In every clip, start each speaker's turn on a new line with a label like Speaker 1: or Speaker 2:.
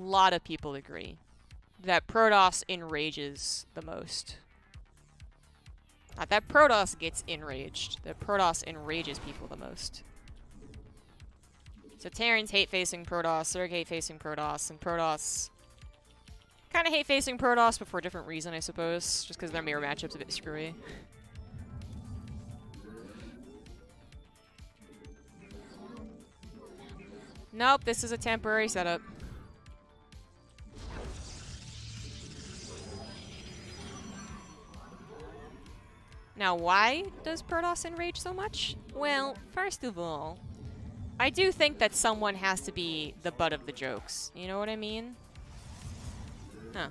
Speaker 1: A lot of people agree that Protoss enrages the most. Not that Protoss gets enraged. That Protoss enrages people the most. So Terrans hate facing Protoss, Zerg hate facing Protoss, and Protoss kind of hate facing Protoss, but for a different reason, I suppose. Just because their mirror matchup's a bit screwy. Nope, this is a temporary setup. Now, why does Protoss enrage so much? Well, first of all, I do think that someone has to be the butt of the jokes. You know what I mean? Huh.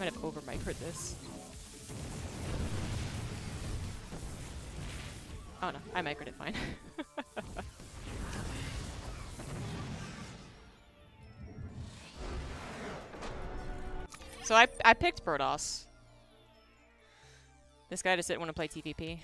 Speaker 1: Might have over microed this. Oh no, I microed it fine. so I, I picked Protoss. This guy just didn't want to play TVP.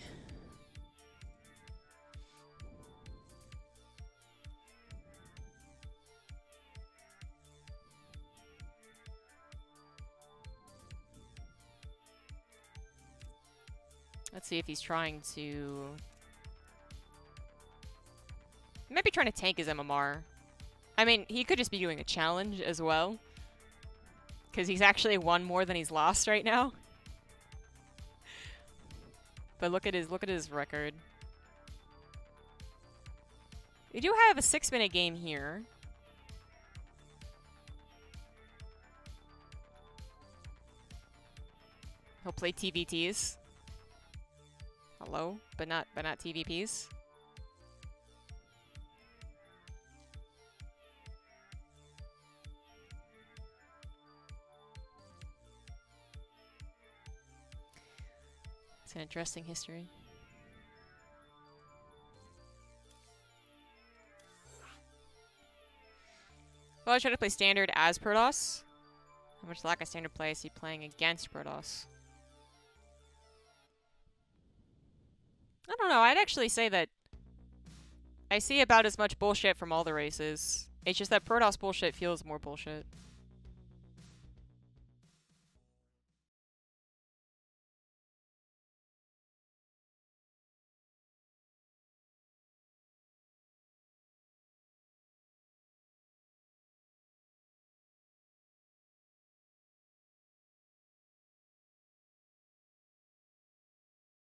Speaker 1: Let's see if he's trying to... He might be trying to tank his MMR. I mean, he could just be doing a challenge as well. Because he's actually won more than he's lost right now. But look at his look at his record. We do have a six minute game here. He'll play TVTs. Hello, but not but not TVPs. It's an interesting history. Well, I try to play standard as Protoss. How much lack of standard play is he playing against Protoss? Don't know. I'd actually say that I see about as much bullshit from all the races. It's just that Protoss bullshit feels more bullshit.